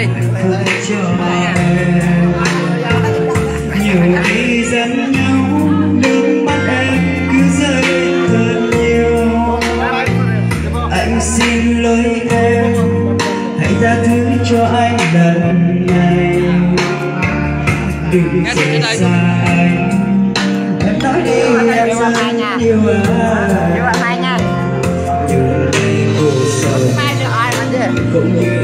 em nhiều khi dẫn nhau nước mắt em cứ rơi thật nhiều. Anh xin lỗi em hãy tha thứ cho anh lần này. Đừng rời xa anh em nói đi em rất yêu anh cũng như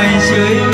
ngoài dưới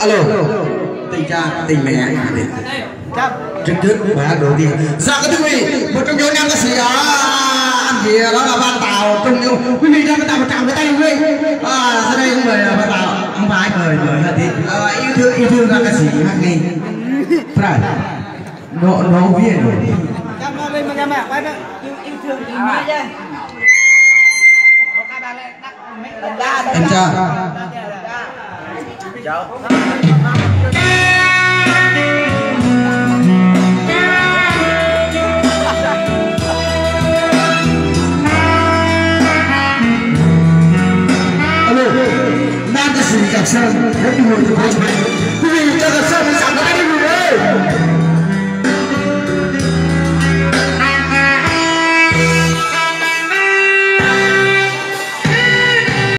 Alo, tình cha, tình mẹ, tình trước trước và đầu tiên. Dạ các quý vị, một trong những nam ca sĩ đó anh chị đó là Văn Tào Trung yêu. Quý vị đang tạo một tràng với tay quý vị. À, sau đây cũng mời à, Văn Tào, bà phải mời mời là thế. À, yêu thương yêu thương nam ca sĩ hát nghe. Phải. Nó nó viên rồi. Cảm ơn lên mà các quay yêu yêu thương tình nghĩa chứ. Em cha. Alo, nam ca sĩ Nhạc Sơn, rất nhiều người từ phố